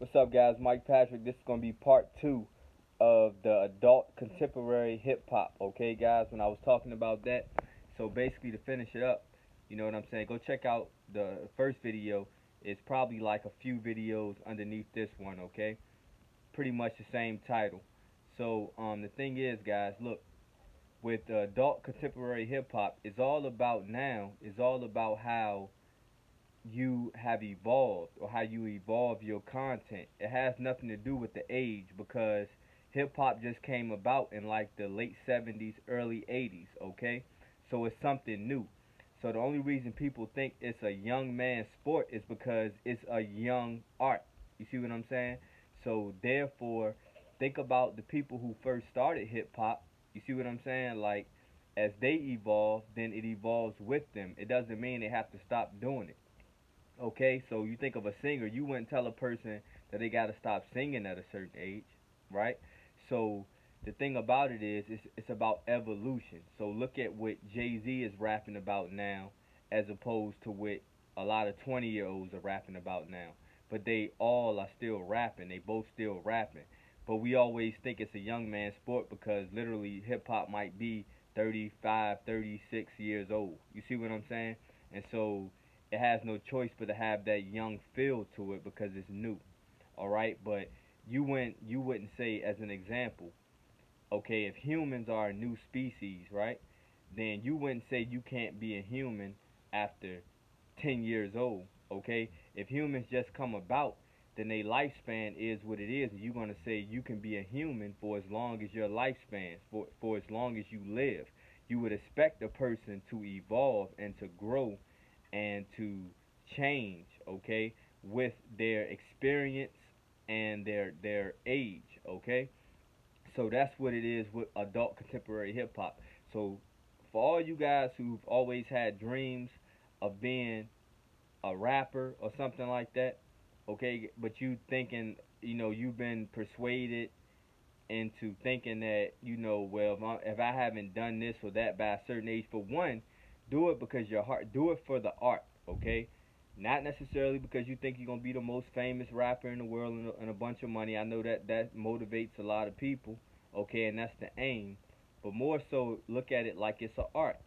What's up, guys? Mike Patrick. This is going to be part two of the adult contemporary hip hop. Okay, guys, when I was talking about that, so basically to finish it up, you know what I'm saying? Go check out the first video. It's probably like a few videos underneath this one, okay? Pretty much the same title. So, um, the thing is, guys, look, with adult contemporary hip hop, it's all about now, it's all about how you have evolved or how you evolve your content. It has nothing to do with the age because hip hop just came about in like the late 70s, early 80s, okay? So it's something new. So the only reason people think it's a young man sport is because it's a young art. You see what I'm saying? So therefore, think about the people who first started hip hop. You see what I'm saying? Like as they evolve, then it evolves with them. It doesn't mean they have to stop doing it. Okay, so you think of a singer, you wouldn't tell a person that they got to stop singing at a certain age, right? So the thing about it is, it's, it's about evolution. So look at what Jay Z is rapping about now, as opposed to what a lot of 20 year olds are rapping about now. But they all are still rapping. They both still rapping. But we always think it's a young man sport because literally hip hop might be 35, 36 years old. You see what I'm saying? And so it has no choice but to have that young feel to it because it's new. All right, but you wouldn't you wouldn't say as an example, okay, if humans are a new species, right? Then you wouldn't say you can't be a human after 10 years old, okay? If humans just come about, then their lifespan is what it is, and you're gonna say you can be a human for as long as your lifespan, for for as long as you live. You would expect a person to evolve and to grow and to change, okay, with their experience and their their age, okay? So that's what it is with adult contemporary hip hop. So for all you guys who've always had dreams of being a rapper or something like that, okay, but you thinking, you know, you've been persuaded into thinking that, you know, well, if I, if I haven't done this or that by a certain age, for one, do it because your heart. Do it for the art, okay? Not necessarily because you think you're gonna be the most famous rapper in the world and a, and a bunch of money. I know that that motivates a lot of people, okay, and that's the aim. But more so, look at it like it's an art,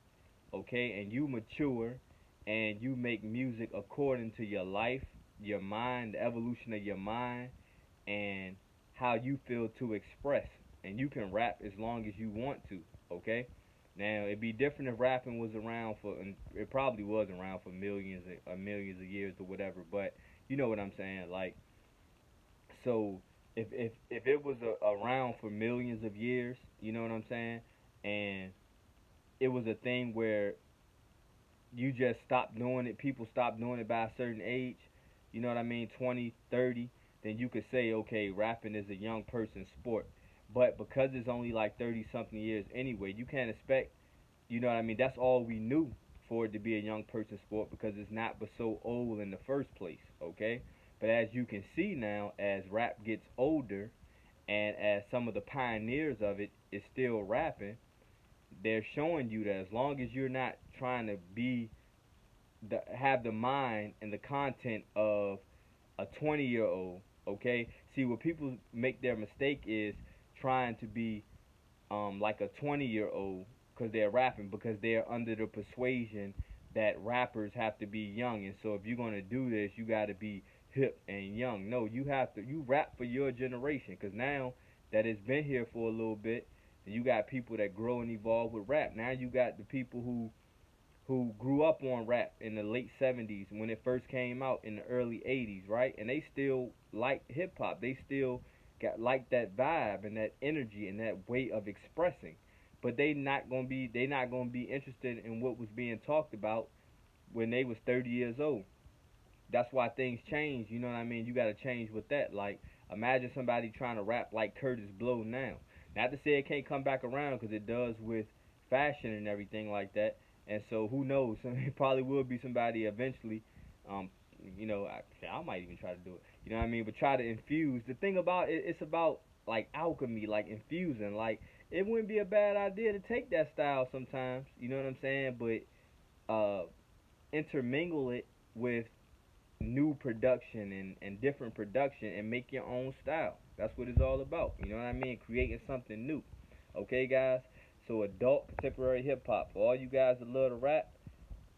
okay? And you mature, and you make music according to your life, your mind, the evolution of your mind, and how you feel to express. And you can rap as long as you want to, okay? Now it'd be different if rapping was around for, and it probably was around for millions or millions of years or whatever. But you know what I'm saying, like, so if if if it was a, around for millions of years, you know what I'm saying, and it was a thing where you just stopped doing it, people stopped doing it by a certain age, you know what I mean, 20, 30, then you could say, okay, rapping is a young person's sport. But because it's only like 30 something years anyway, you can't expect, you know what I mean? That's all we knew for it to be a young person sport because it's not but so old in the first place, okay? But as you can see now, as rap gets older and as some of the pioneers of it is still rapping, they're showing you that as long as you're not trying to be the have the mind and the content of a 20 year old, okay? See, what people make their mistake is trying to be um, like a 20 year old because they're rapping because they're under the persuasion that rappers have to be young. And so if you're going to do this you got to be hip and young. No you have to you rap for your generation because now that it's been here for a little bit and you got people that grow and evolve with rap. Now you got the people who who grew up on rap in the late 70s when it first came out in the early 80s right? And they still like hip hop they still got like that vibe and that energy and that way of expressing. But they not gonna be they not gonna be interested in what was being talked about when they was 30 years old. That's why things change. You know what I mean? You got to change with that. Like imagine somebody trying to rap like Kurtis Blow now. Not to say it can't come back around because it does with fashion and everything like that. And so who knows? It probably will be somebody eventually. Um, you know, I, I might even try to do it. You know what I mean? But try to infuse. The thing about it, it's about like alchemy, like infusing. Like it wouldn't be a bad idea to take that style sometimes. You know what I'm saying? But uh, intermingle it with new production and, and different production and make your own style. That's what it's all about. You know what I mean? Creating something new. Okay, guys? So adult contemporary hip hop. For all you guys that love to rap,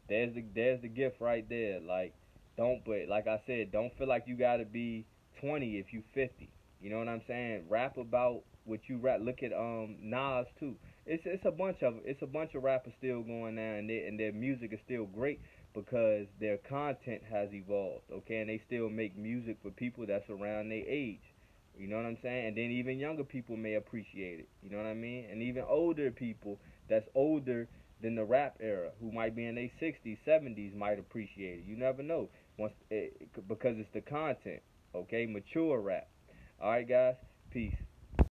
there's the there's the gift right there. Like don't but like I said, don't feel like you gotta be twenty if you fifty. You know what I'm saying? Rap about what you rap. Look at um Nas too. It's it's a bunch of it's a bunch of rappers still going now, and and their music is still great because their content has evolved. Okay, and they still make music for people that's around their age. You know what I'm saying? And then even younger people may appreciate it. You know what I mean? And even older people that's older than the rap era, who might be in their 60s, 70s, might appreciate it. You never know. Once it, because it's the content. Okay, mature rap. All right, guys. Peace.